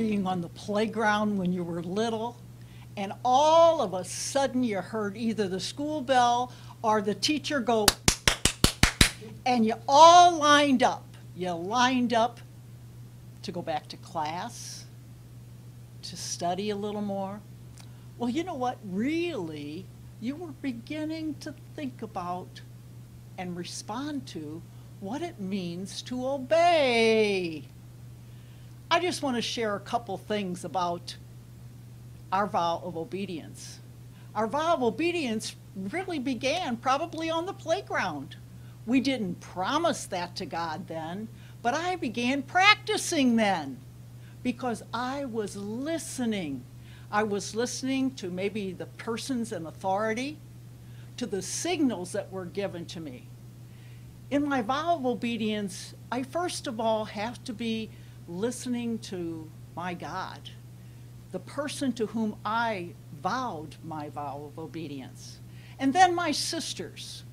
being on the playground when you were little, and all of a sudden you heard either the school bell or the teacher go, and you all lined up. You lined up to go back to class, to study a little more. Well, you know what? Really, you were beginning to think about and respond to what it means to obey. I just want to share a couple things about our vow of obedience. Our vow of obedience really began probably on the playground. We didn't promise that to God then, but I began practicing then because I was listening. I was listening to maybe the persons in authority, to the signals that were given to me. In my vow of obedience, I first of all have to be listening to my God, the person to whom I vowed my vow of obedience. And then my sisters.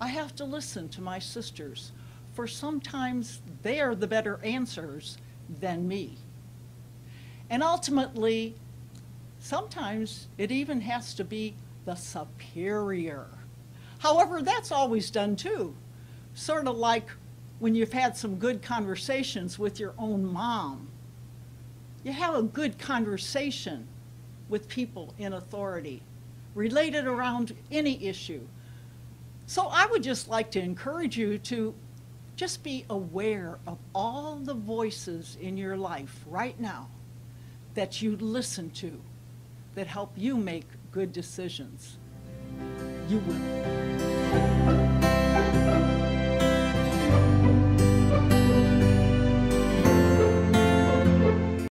I have to listen to my sisters, for sometimes they are the better answers than me. And ultimately, sometimes it even has to be the superior. However, that's always done too. Sort of like when you've had some good conversations with your own mom. You have a good conversation with people in authority related around any issue. So I would just like to encourage you to just be aware of all the voices in your life right now that you listen to that help you make good decisions. You will.